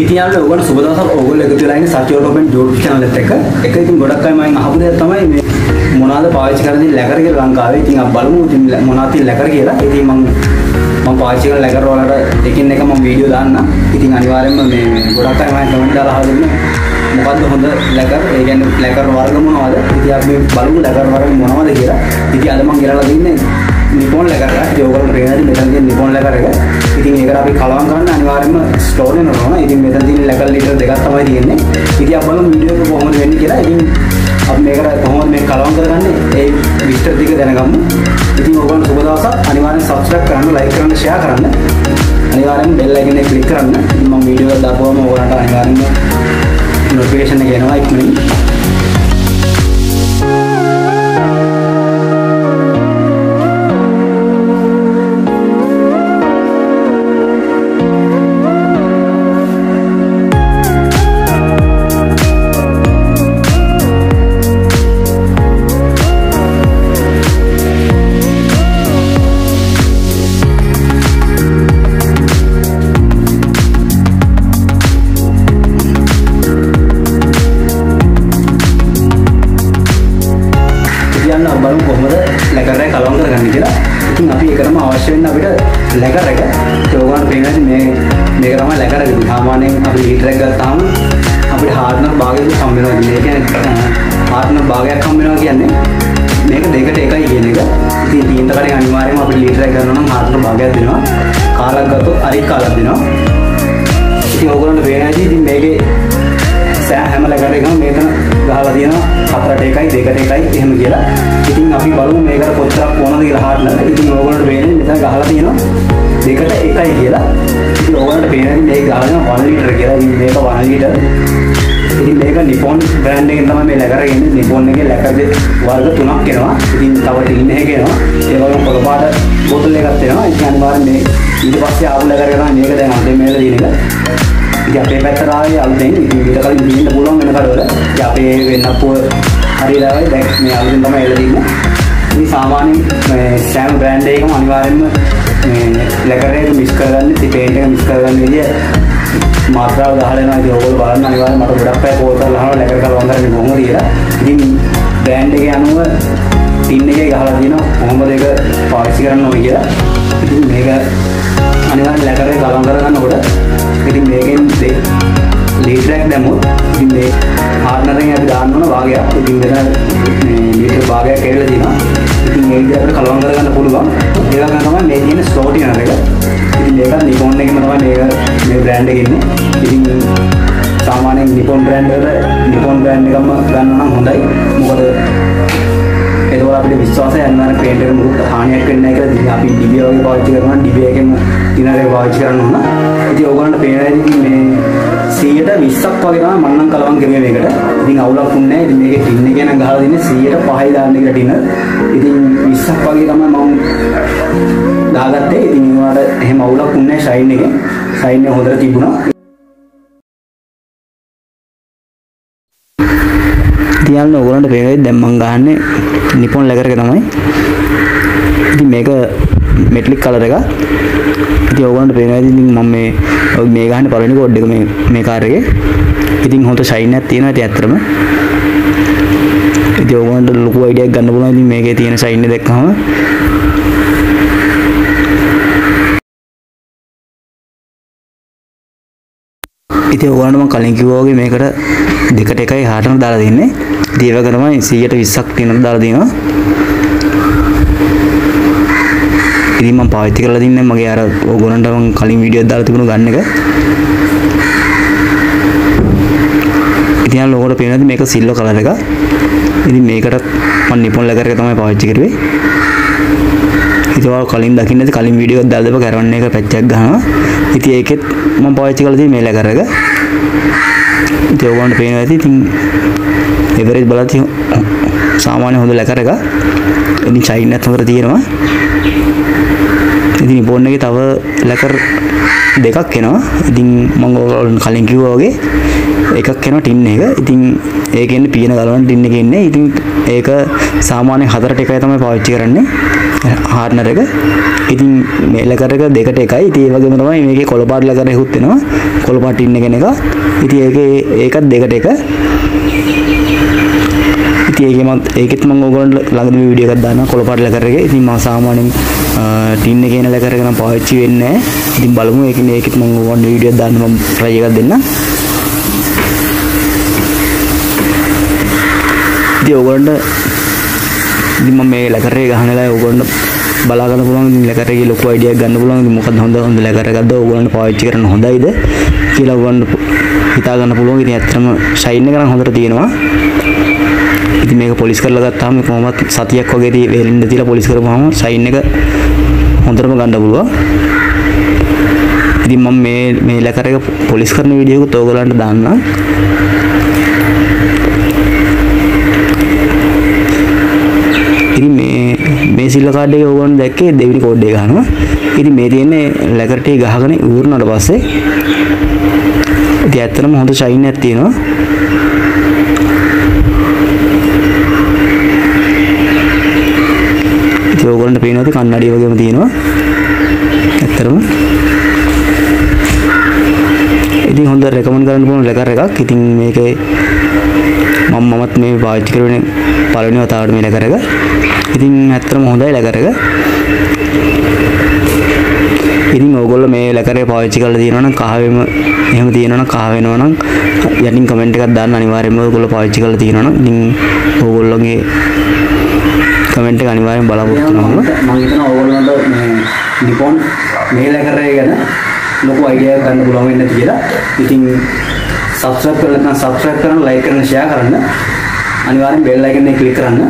ඉතින් යාළුවෝ ඔයගොල්ලෝ සුබ දවසක් ඔයගොල්ලෝ එකතු වෙලා ඉන්නේ සත්‍ය ඔටෝපෙන් YouTube channel එකත් එක්ක. එක ඉතින් ගොඩක් අය මම අහපු දෙයක් තමයි මේ මොනවාද පාවිච්චි කරන්නේ ලැකර කියලා ලංකාවේ. ඉතින් අපි බලමු ඉතින් මොනවද තියෙන ලැකර කියලා. ඉතින් මම මම පාවිච්චි කරන ලැකර වලට එකින් එක මම වීඩියෝ දාන්න. ඉතින් අනිවාර්යයෙන්ම මේ ගොඩක් අය මම කමෙන්ට් දාලා අහලා දෙන්න. මොකද්ද හොඳ ලැකර්? ඒ කියන්නේ ලැකර් වර්ග මොනවද? ඉතින් අපි බලමු ලැකර් වර්ග මොනවද කියලා. ඉතින් අද මම ගෙනලා දෙන්නේ නිපොන් ලැකර් එක. ඉතින් ඕගොල්ලෝ පේනදී මෙතන තියෙන නිපොන් ලැකර් එක. ඉතින් ඒකට අපි කලවම් කරන්න අනිවාර්යයෙන්ම ස්ටෝර් වෙනවා ඕන. ඉතින් මෙතන තියෙන ලැකර් ලීටර් දෙකක් තමයි තියෙන්නේ. ඉතින් අපි බලමු වීඩියෝ එක කොහොමද වෙන්නේ කියලා. ඉතින් අපි මේකට කොහොමද මේ කලවම් කරගන්නේ? ඒ විස්තර ටික දැනගමු. ඉතින් ඕගොල්ලෝ සුබ දවසක්. අනිවාර්යෙන් subscribe කරන්න, like කරන්න, share කරන්න. අනිවාර්යෙන් bell icon එක click කරන්න. ඉතින් මම වීඩියෝ එක දාපුවම ඕගොල්ලන්ට අනිවාර්යෙන්ම notification එක එනවා ඉක්මනින්. ලීටරක් ගත්තාම අපිට හාර්නර් භාගයක් හම්බෙනවා කියන්නේ. ඒ කියන්නේ හාර්නර් භාගයක් හම්බෙනවා කියන්නේ මේක දෙකට එකයි කියන එක. ඉතින් තීන්ත කරේ අනිවාර්යයෙන්ම අපි ලීටරයක් ගන්නවා නම් හාර්නර් භාගයක් දෙනවා. කාලක් ගත්තොත් අරික් කාලක් දෙනවා. ඉතින් ඕගොල්ලන්ට පේන ඇති ඉතින් මේකේ සෑ හැම ලකට එකම මේතන ගහලා තියෙනවා හතරට එකයි දෙකට එකයි එහෙම කියලා. ඉතින් අපි බලමු මේකට කොච්චරක් ඕනද කියලා හාර්නර්. ඉතින් ඕගොල්ලන්ට පේන්නේ මෙතන ගහලා තියෙනවා දෙකට එකයි කියලා. ඉතින් ඕගොල්ලන්ට පේන්නේ මේක ගහලා තියෙනවා 1 ලීටර කියලා. ඉතින් මේක 1 ලීටර. ඉතින් මේක නිපොන් බ්‍රෑන්ඩ් එකෙන් තමයි මේ ලැකර එන්නේ. නිපොන් එකේ ලැකර් වර්ග තුනක් එනවා. ඉතින් තව ටින් එකක් එනවා. ඒ වගේම පොළ පාට බෝතල් එකක් එනවා. ඉතින් අනිවාර්යෙන් මේ ඊට පස්සේ ආපු ලැකර එක තමයි මේක දැන් අන්තිම මේල තියෙන එක. ඉතින් අපේ පැත්තට ආවේ අලුතෙන් ඉතින් ඊට කලින් දින්න පුළුවන් වෙන කඩවල. ඉතින් අපේ වෙන්නපුව හරියලාවයි දැන් මේ අලුතෙන් තමයි එළ දින්නේ. ඉතින් සාමාන්‍යයෙන් මේ සෑම බ්‍රෑන්ඩ් එකකම අනිවාර්යෙන්ම මේ ලැකර් එක මිස් කරගන්න, ඉතින් පේන්ට් එක මිස් කරගන්න විදිය මාත්‍රාව ගහලා එනවා. ඉතින් ඕගොල්ලෝ බලන්න අනිවාර්යෙන් මට ගොඩක් අය කෝල් කරලා අහනවා ලැකර් කලවම් කරන්නේ කොහොමද කියලා. ඉතින් බ්‍රෑන්ඩ් එකේ අනුව ටින් එකේ ගහලා තියෙනවා කොහොමද ඒක පාවිච්චි කරන්න ඕනේ කියලා. ඉතින් මේක අනිවාර්යෙන් ලැකර් එක කලවම් කරගන්නකොට ඉතින් මේකෙන් ලීටරයක් දැම්මොත් ඉතින් මේ හාර්නරෙන් අපි දාන්න ඕන භාගයක්. ඉතින් මෙතන මේ ලීටර භාගයක් ඇවිල්ලා තියෙනවා. ඉතින් මේ විදිහට අපිට කලවම් කරගන්න පුළුවන්. ඒ වගේම තමයි මේ තියෙන ස්ලෝ ටිනර් එක ඉතින් මේක නිකෝන් එකේම තමයි මේක මේ බ්‍රෑන්ඩ් එකේ ඉන්නේ. ඉතින් සාමාන්‍යයෙන් නිකෝන් බ්‍රෑන්ඩ් වල නිකෝන් බ්‍රෑන්ඩ් එකම ගන්න නම් හොඳයි. මොකද ඒකවල අපිට විශ්වාසය යනවා පේන්ට් එක මුකුත් හානියක් වෙන්නේ නැහැ කියලා. ඉතින් අපි ඩිබිය වගේ පාවිච්චි කරනවා. ඩිබිය එකෙන් දිනරේ පාවිච්චි කරන්න ඕන. ඉතින් ඕගොල්ලන්ට පේනවා ඉතින් මේ 120ක් වගේ තමයි මම නම් කලවම් කරුවේ මේකට. ඉතින් අවුලක් වුණේ නැහැ. ඉතින් මේකේ ටින් එක නම් ගහලා දෙන්නේ 105යි දාන්න කියලා ටින. ඉතින් 20ක් වගේ තමයි මම දාගත්තේ. ඉතින් ඒවට එහෙම අවුලක් වුණේ නැහැ ෂයින් එකේ. ෂයින් එක හොඳට තිබුණා. තියන්න ඔගොලන්ට පේවෙයි දැන් මං ගහන්නේ නිපොන් ලැකර එක තමයි ඉතින් මේක මෙට්ලික් කලර එක ඉතින් ඕගොල්ලන්ට පේනවා. ඉතින් මම මේ ඔය මේ ගහන්නේ පළවෙනි කෝඩ් එක මේ මේ කාර් එකේ. ඉතින් හොඳ ෂයින් එකක් තියෙනවා ඉතින් ඇත්තටම. ඉතින් ඕගොල්ලන්ට ලොකු අයිඩියා එකක් ගන්න පුළුවන්. ඉතින් මේකේ තියෙන ෂයින් එක දැක්කම ඉතින් ඔයගොල්ලන්ට මම කලින් කිව්වා වගේ මේකට දෙකට එකයි හාටම දාලා දෙන්නේ. ඉතින් ඒ වගේ තමයි 120ක් තියෙනවා දාලා දෙනවා. ඉතින් මම පාවිච්චි කරලා තින්නේ මගේ අර ඕගොල්ලන්ට මම කලින් වීඩියෝ දාලා තිබුණු ගන්න එක. ඉතින් අර ලෝගෝට පේනවාද මේක සිල්වර් කලර් එක. ඉතින් මේකට මම නිපොන් ලැකර් එක තමයි පාවිච්චි කරුවේ. ඉතින් ඔයාලා කලින් දකින්න ඇති කලින් වීඩියෝ එකක් දාලා දෙප කරවන්න එක පැච් එකක් ගහනවා. ඉතින් ඒකෙත් මම පාවිච්චි කරලා තියෙන්නේ මේ ලැකර් එක. ඉතින් ඔයගොල්ලන්ට පේනවා ඇති ඉතින් එවරේජ් බලද්දි සාමාන්‍ය හොඳ ලැකර් එක. ඉතින් චයින් එකත් හොඳට තියෙනවා. ඉතින් ෆෝන් එකේ තව ලැකර් දෙකක් එනවා. ඉතින් මම ඔයගොල්ලන් කලින් කිව්වා වගේ එකක් එනවා ටින් එක. ඉතින් ඒකෙන්නේ පීන ගලවන ටින් එකේ ඉන්නේ ඉතින් ඒක සාමාන්‍යයෙන් හතරට එකයි තමයි පාවිච්චි කරන්නේ. හාර්නර් එක. ඉතින් මේ ලකර එක දෙකට එකයි. ඉතින් ඒ වගේම තමයි මේකේ කොළපාට ලකර එකකුත් එනවා. කොළපාට ටින් එක එක. ඉතින් ඒකේ ඒකත් දෙකට එක. ඉතින් ඒකෙමත් ඒකෙත් මම ඕගොල්ලන්ට ළඟදී වීඩියෝ එකක් දානවා කොළපාට ලකර එකේ ඉතින් මම සාමාන්‍යයෙන් ටින් එකේ එන ලකර එක නම් පාවිච්චි වෙන්නේ නැහැ ඉතින් බලමු ඒකේ ඒකෙත් මම ඕගොල්ලන්ට වීඩියෝ එකක් දාන්න මම try එකක් දෙන්නම්. ඉතින් ඕගොල්ලන්ට ඉතින් මම මේ ලැකරේ ගහන වෙලාවේ ඕගොල්ලන්ට බලා ගන්න පුළුවන්. ඉතින් ලැකරේගේ ලොකු අයිඩියක් ගන්න පුළුවන්. ඉතින් මොකක්ද හොඳ හොඳ ලැකර එකක්ද ඕගොල්ලන්ට පාවිච්චි කරන්න හොඳයිද කියලා ඕගොල්ලන්ට හිතා ගන්න පුළුවන්. ඉතින් ඇත්තටම ෂයින් එක නම් හොඳට තියෙනවා. ඉතින් මේක පොලිස් කරලා ගත්තාම කොහොමත් සතියක් වගේ වෙලින්ද තියලා පොලිස් කරපුවාම ෂයින් එක හොඳටම ගන්න පුළුවන් ඉතින් මම මේ මේ ලැකර එක පොලිස් කරන වීඩියෝ එකත් ඕගොල්ලන්ට දාන්නම් ඉතින් මේ මේ සිල්ල කාඩ් එක ඕගොල්ලෝ දැක්කේ දෙවෙනි කෝඩ් එක ගන්නවා. ඉතින් මේ තියෙන්නේ ලැකර්ටි ගහගෙන ඉවරනට පස්සේ ඉතින් ඇත්තටම හොඳ ෂයින් එකක් තියෙනවා. ඉතින් ඕගොල්ලන්ට පේනවා ඉතින් කන්නඩිය වගේම තියෙනවා. ඇත්තටම ඉතින් හොඳ රෙකමන්ඩ් කරන්න පුළුවන් ලැකර් එකක්. ඉතින් මේකේ මම මමත් මේ පාවිච්චි කරන්නේ පළවෙනි වතාවට මේ ලැකර් එක. ඉතින් ඇත්තටම හොඳයි ලැකර් එක. ඉතින් ඕගොල්ලෝ මේ ලැකරේ පාවිච්චි කරලා තියෙනවා නම් කහවෙම එහෙම තියෙනවා නම් කහ වෙනවා නම් යටින් කමෙන්ට් එකක් දාන්න අනිවාර්යයෙන්ම ඕගොල්ලෝ පාවිච්චි කරලා තියෙනවා නම් ඉතින් ඕගොල්ලෝගේ කමෙන්ට් එක අනිවාර්යෙන් බලාපොරොත්තු වෙනවා මම හිතනවා ඕගොල්ලන්ට මේ නිපොන් මේ ලැකරේ ගැන ලොකු අයිඩියා එකක් ගන්න පුළුවන් වෙන්න කියලා. ඉතින් සබස්ක්‍රයිබ් කරලා නැත්නම් සබස්ක්‍රයිබ් කරන්න, ලයික් කරන්න, ෂෙයා කරන්න. අනිවාර්යෙන් බෙල් අයිකන් එක ක්ලික් කරන්න.